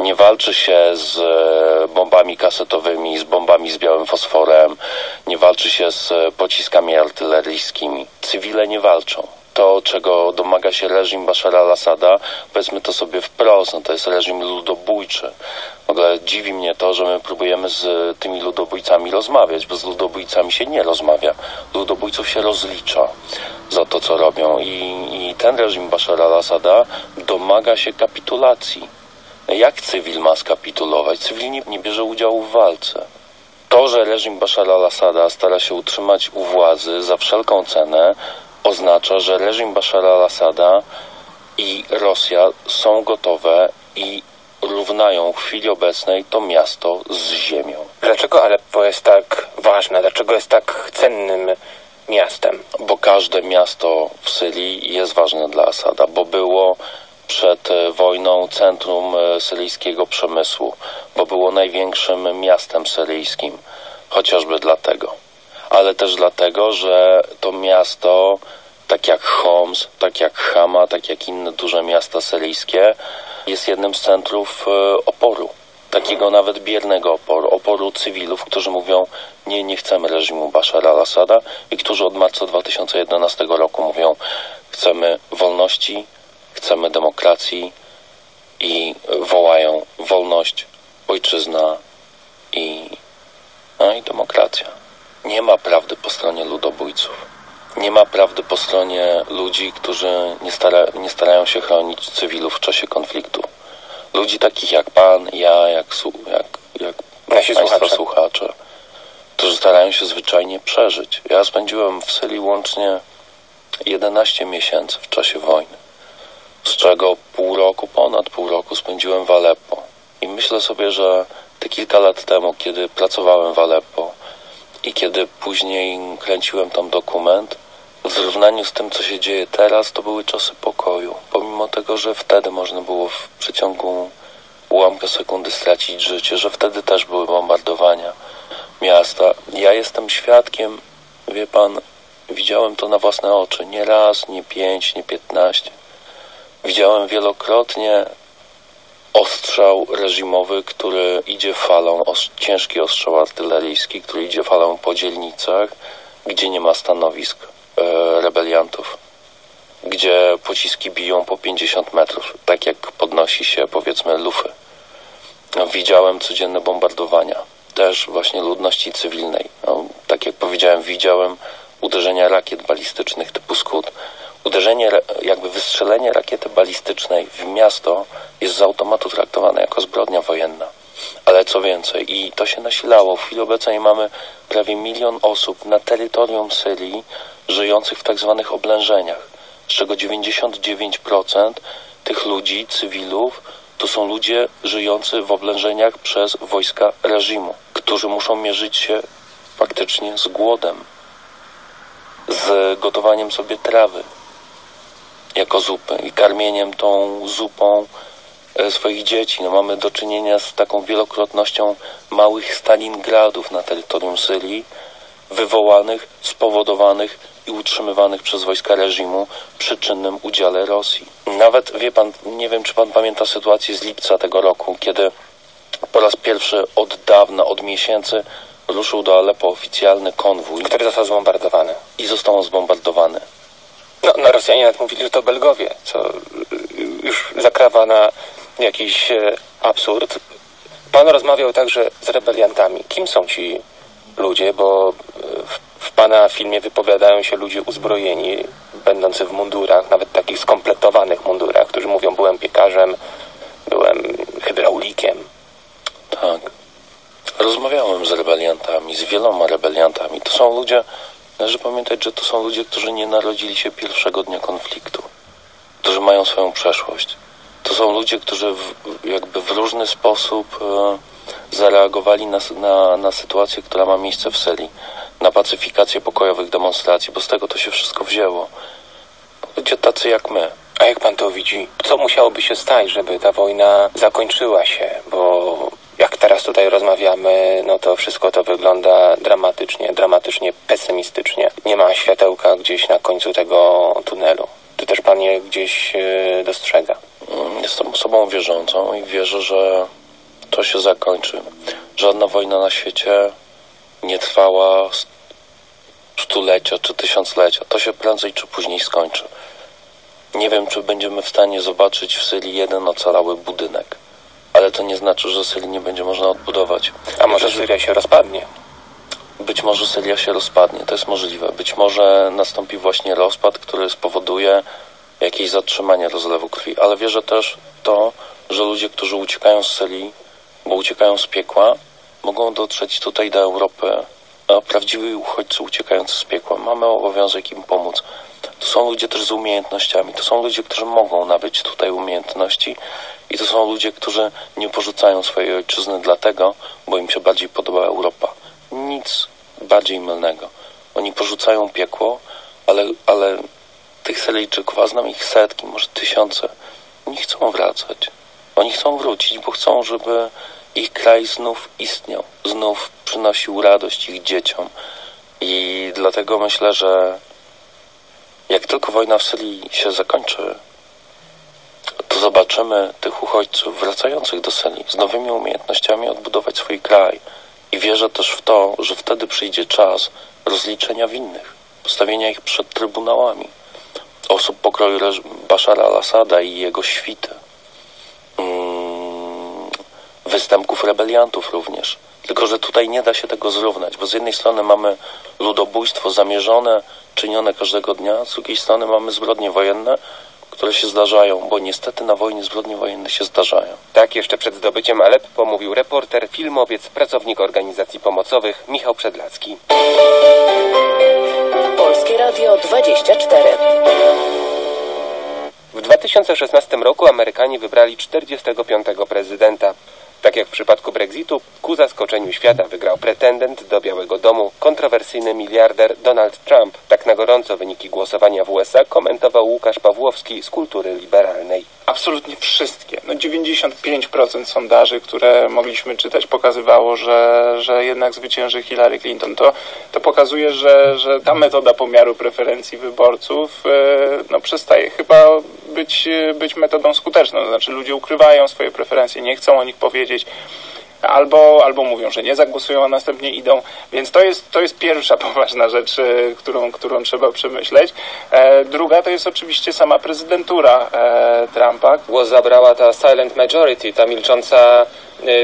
Nie walczy się z e, bombami kasetowymi, z bombami z białym fosforem, nie walczy się z pociskami artyleryjskimi. Cywile nie walczą. To, czego domaga się reżim Bashara al-Assada, powiedzmy to sobie wprost, no to jest reżim ludobójczy. W ogóle dziwi mnie to, że my próbujemy z tymi ludobójcami rozmawiać, bo z ludobójcami się nie rozmawia. Ludobójców się rozlicza za to, co robią. I, i ten reżim Bashara al-Assada domaga się kapitulacji. Jak cywil ma skapitulować? Cywil nie, nie bierze udziału w walce. To, że reżim Bashara al-Assada stara się utrzymać u władzy za wszelką cenę, oznacza, że reżim Bashara al-Assada i Rosja są gotowe i równają w chwili obecnej to miasto z ziemią.
Dlaczego Aleppo jest tak ważne? Dlaczego jest tak cennym miastem?
Bo każde miasto w Syrii jest ważne dla Asada, bo było przed e, wojną centrum e, syryjskiego przemysłu, bo było największym miastem syryjskim, chociażby dlatego. Ale też dlatego, że to miasto, tak jak Homs, tak jak Hama, tak jak inne duże miasta syryjskie, jest jednym z centrów e, oporu. Takiego nawet biernego oporu, oporu cywilów, którzy mówią, nie, nie chcemy reżimu Bashara al-Assada i którzy od marca 2011 roku mówią, chcemy wolności, chcemy demokracji i wołają wolność, ojczyzna i, no i demokracja. Nie ma prawdy po stronie ludobójców. Nie ma prawdy po stronie ludzi, którzy nie, stara, nie starają się chronić cywilów w czasie konfliktu. Ludzi takich jak pan, ja, jak, jak, jak
Nasi
państwa
słuchacze.
słuchacze, którzy starają się zwyczajnie przeżyć. Ja spędziłem w Syrii łącznie 11 miesięcy w czasie wojny, z czego pół roku, ponad pół roku spędziłem w Aleppo. I myślę sobie, że te kilka lat temu, kiedy pracowałem w Aleppo i kiedy później kręciłem tam dokument, w zrównaniu z tym, co się dzieje teraz, to były czasy pokoju. Pomimo tego, że wtedy można było w przeciągu ułamka sekundy stracić życie, że wtedy też były bombardowania miasta. Ja jestem świadkiem, wie pan, widziałem to na własne oczy, nie raz, nie pięć, nie piętnaście. Widziałem wielokrotnie ostrzał reżimowy, który idzie falą, os- ciężki ostrzał artyleryjski, który idzie falą po dzielnicach, gdzie nie ma stanowisk e, rebeliantów, gdzie pociski biją po 50 metrów, tak jak podnosi się powiedzmy lufy. No, Widziałem codzienne bombardowania, też właśnie ludności cywilnej. No, tak jak powiedziałem, widziałem uderzenia rakiet balistycznych typu Skut. Uderzenie, jakby wystrzelenie rakiety balistycznej w miasto jest z automatu traktowane jako zbrodnia wojenna. Ale co więcej, i to się nasilało. W chwili obecnej mamy prawie milion osób na terytorium Syrii żyjących w tak zwanych oblężeniach, z czego 99% tych ludzi, cywilów, To są ludzie żyjący w oblężeniach przez wojska reżimu, którzy muszą mierzyć się faktycznie z głodem, z gotowaniem sobie trawy jako zupy i karmieniem tą zupą e, swoich dzieci. No, mamy do czynienia z taką wielokrotnością małych Stalingradów na terytorium Syrii, wywołanych, spowodowanych i utrzymywanych przez wojska reżimu przy czynnym udziale Rosji. Nawet, wie pan, nie wiem czy pan pamięta sytuację z lipca tego roku, kiedy po raz pierwszy od dawna, od miesięcy ruszył do Aleppo oficjalny konwój.
Który został zbombardowany.
I został zbombardowany.
No, no Rosjanie nawet mówili, że to Belgowie, co y, już zakrawa na jakiś e, absurd. Pan rozmawiał także z rebeliantami. Kim są ci ludzie, bo e, w, w pana filmie wypowiadają się ludzie uzbrojeni, będący w mundurach, nawet takich skompletowanych mundurach, którzy mówią, byłem piekarzem, byłem hydraulikiem.
Tak. Rozmawiałem z rebeliantami, z wieloma rebeliantami. To są ludzie, należy pamiętać, że to są ludzie, którzy nie narodzili się pierwszego dnia konfliktu, którzy mają swoją przeszłość. To są ludzie, którzy w, jakby w różny sposób e, zareagowali na, na, na sytuację, która ma miejsce w Syrii, na pacyfikację pokojowych demonstracji, bo z tego to się wszystko wzięło. Ludzie tacy jak my.
A jak pan to widzi? Co musiałoby się stać, żeby ta wojna zakończyła się? Bo jak teraz tutaj rozmawiamy, no to wszystko to wygląda dramatycznie, dramatycznie pesymistycznie. Nie ma światełka gdzieś na końcu tego tunelu. Czy też pan je gdzieś e, dostrzega?
Mm, Jestem osobą wierzącą i wierzę, że to się zakończy. Żadna wojna na świecie nie trwała st- stulecia czy tysiąclecia. To się prędzej czy później skończy. Nie wiem, czy będziemy w stanie zobaczyć w Syrii jeden ocalały budynek, znaczy, że Syrii nie będzie można odbudować.
A może Syria się rozpadnie?
Być może Syria się rozpadnie, to jest możliwe. Być może nastąpi właśnie rozpad, który spowoduje jakieś zatrzymanie rozlewu krwi, ale wierzę też w to, że ludzie, którzy uciekają z Syrii, bo uciekają z piekła, mogą dotrzeć tutaj do Europy, a prawdziwi uchodźcy uciekający z piekła. Mamy obowiązek im pomóc. To są ludzie też z umiejętnościami, to są ludzie, którzy mogą nabyć tutaj umiejętności i to są ludzie, którzy nie porzucają swojej ojczyzny dlatego, bo im się bardziej podoba Europa. Nic bardziej mylnego. Oni porzucają piekło, ale, ale tych Syryjczyków, a znam ich setki, może tysiące, nie chcą wracać. Oni chcą wrócić, bo chcą, żeby ich kraj znów istniał, znów przynosił radość ich dzieciom. I dlatego myślę, że jak tylko wojna w Syrii się zakończy, to zobaczymy tych uchodźców wracających do Syrii z nowymi umiejętnościami odbudować swój kraj. I wierzę też w to, że wtedy przyjdzie czas rozliczenia winnych, postawienia ich przed trybunałami osób pokroju Bashara al-Assada i jego świty, mm, występków rebeliantów również. Tylko, że tutaj nie da się tego zrównać, bo z jednej strony mamy ludobójstwo zamierzone, czynione każdego dnia, z drugiej strony mamy zbrodnie wojenne, które się zdarzają, bo niestety na wojnie zbrodnie wojenne się zdarzają.
Tak jeszcze przed zdobyciem Aleppo mówił reporter, filmowiec, pracownik organizacji pomocowych Michał Przedlacki.
Polskie Radio 24.
W 2016 roku Amerykanie wybrali 45. prezydenta. Tak jak w przypadku Brexitu, ku zaskoczeniu świata wygrał pretendent do Białego Domu, kontrowersyjny miliarder Donald Trump. Tak na gorąco wyniki głosowania w USA komentował Łukasz Pawłowski z Kultury Liberalnej.
Absolutnie wszystkie. No 95% sondaży, które mogliśmy czytać, pokazywało, że, że jednak zwycięży Hillary Clinton. To, to pokazuje, że, że ta metoda pomiaru preferencji wyborców e, no, przestaje chyba być, być metodą skuteczną. Znaczy ludzie ukrywają swoje preferencje, nie chcą o nich powiedzieć. Albo, albo mówią, że nie zagłosują, a następnie idą. Więc to jest, to jest pierwsza poważna rzecz, e, którą, którą trzeba przemyśleć. E, druga to jest oczywiście sama prezydentura e, Trumpa.
Głos zabrała ta silent majority, ta milcząca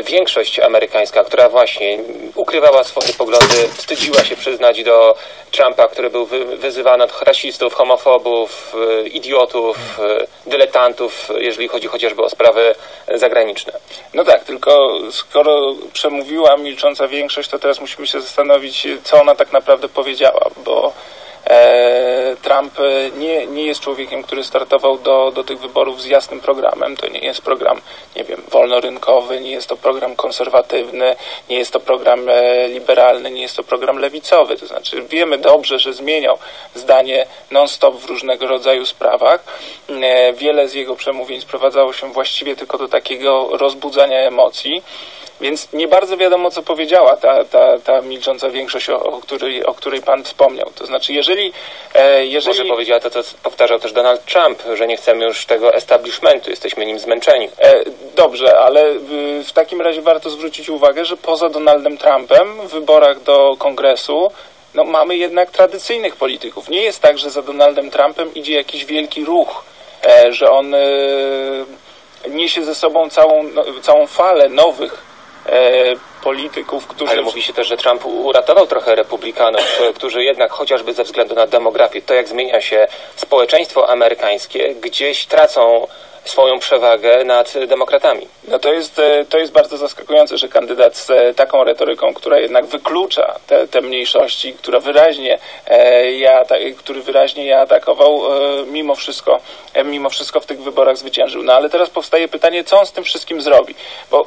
większość amerykańska, która właśnie ukrywała swoje poglądy, wstydziła się przyznać do Trumpa, który był wy, wyzywany od rasistów, homofobów, e, idiotów, e, dyletantów, jeżeli chodzi chociażby o sprawy zagraniczne.
No tak, tylko skoro przemówiła milcząca większość, to teraz musimy się zastanowić, co ona tak naprawdę powiedziała, bo E, Trump e, nie, nie jest człowiekiem, który startował do, do tych wyborów z jasnym programem. To nie jest program, nie wiem, wolnorynkowy, nie jest to program konserwatywny, nie jest to program e, liberalny, nie jest to program lewicowy. To znaczy wiemy dobrze, że zmieniał zdanie non-stop w różnego rodzaju sprawach. E, Wiele z jego przemówień sprowadzało się właściwie tylko do takiego rozbudzania emocji. Więc nie bardzo wiadomo, co powiedziała ta, ta, ta milcząca większość, o, o, której, o której Pan wspomniał. To znaczy, jeżeli... E, jeżeli...
Może powiedziała to, co powtarzał też Donald Trump, że nie chcemy już tego establishmentu, jesteśmy nim zmęczeni.
E, dobrze, ale w, w takim razie warto zwrócić uwagę, że poza Donaldem Trumpem w wyborach do kongresu no, mamy jednak tradycyjnych polityków. Nie jest tak, że za Donaldem Trumpem idzie jakiś wielki ruch, e, że on e, niesie ze sobą całą, no, całą falę nowych polityków, którzy...
Ale mówi się też, że Trump uratował trochę republikanów, e, którzy jednak chociażby ze względu na demografię, to jak zmienia się społeczeństwo amerykańskie, gdzieś tracą swoją przewagę nad demokratami.
No to jest, e, to jest bardzo zaskakujące, że kandydat z e, taką retoryką, która jednak wyklucza te, te mniejszości, która wyraźnie e, ja, który wyraźnie je atakował, e, mimo wszystko, e, mimo wszystko w tych wyborach zwyciężył. No ale teraz powstaje pytanie, co on z tym wszystkim zrobi? Bo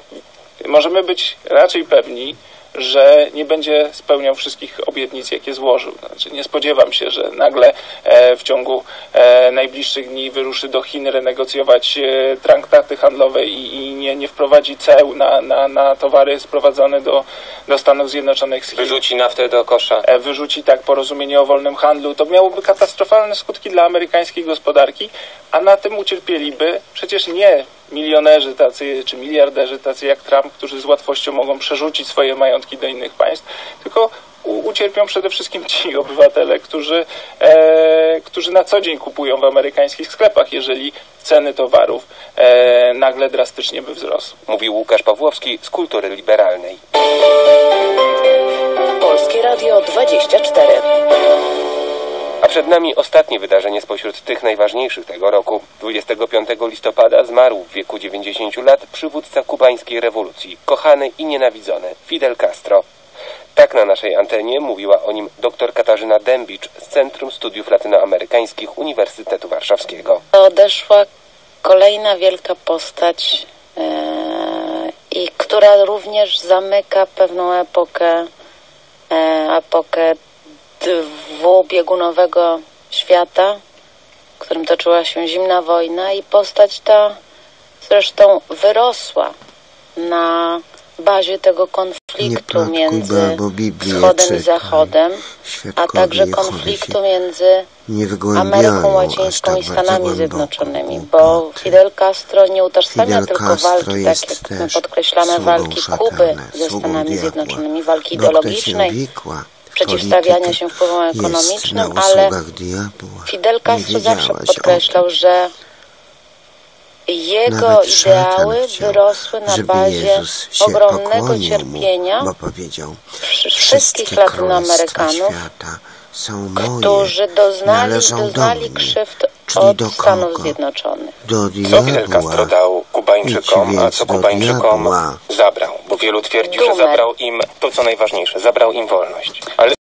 możemy być raczej pewni, że nie będzie spełniał wszystkich obietnic, jakie złożył. Znaczy, nie spodziewam się, że nagle e, w ciągu e, najbliższych dni wyruszy do Chin renegocjować e, traktaty handlowe i, nie, nie wprowadzi ceł na, na, na towary sprowadzane do, do Stanów Zjednoczonych z Chin.
Wyrzuci naftę do kosza.
Wyrzuci tak porozumienie o wolnym handlu. To miałoby katastrofalne skutki dla amerykańskiej gospodarki, a na tym ucierpieliby przecież nie milionerzy tacy, czy miliarderzy tacy jak Trump, którzy z łatwością mogą przerzucić swoje majątki do innych państw, tylko u, ucierpią przede wszystkim ci obywatele, którzy, e, którzy na co dzień kupują w amerykańskich sklepach, jeżeli ceny towarów e, nagle drastycznie by wzrosły.
Mówił Łukasz Pawłowski z Kultury Liberalnej.
Polskie Radio 24.
A przed nami ostatnie wydarzenie spośród tych najważniejszych tego roku. 25 listopada zmarł w wieku 90 lat przywódca kubańskiej rewolucji, kochany i nienawidzony Fidel Castro. Tak na naszej antenie mówiła o nim dr Katarzyna Dębicz z Centrum Studiów Latynoamerykańskich Uniwersytetu Warszawskiego.
Odeszła kolejna wielka postać, e, i która również zamyka pewną epokę, e, epokę dwubiegunowego świata, w którym toczyła się zimna wojna i postać ta zresztą wyrosła na bazie tego konfliktu między Wschodem i Zachodem, a także konfliktu między Ameryką Łacińską i Stanami Zjednoczonymi, bo Fidel Castro nie utożsamia tylko walki, tak jak my podkreślamy, walki Kuby ze Stanami Zjednoczonymi, walki ideologicznej, przeciwstawiania się wpływom ekonomicznym, ale Fidel Castro zawsze podkreślał, że jego ideały wyrosły na bazie ogromnego cierpienia wszystkich Latynoamerykanów, którzy doznali, doznali krzywd od Stanów Zjednoczonych.
Co Fidel Castro dał Kubańczykom, a co Kubańczykom zabrał? Bo wielu twierdzi, że zabrał im to, co najważniejsze, zabrał im wolność. Ale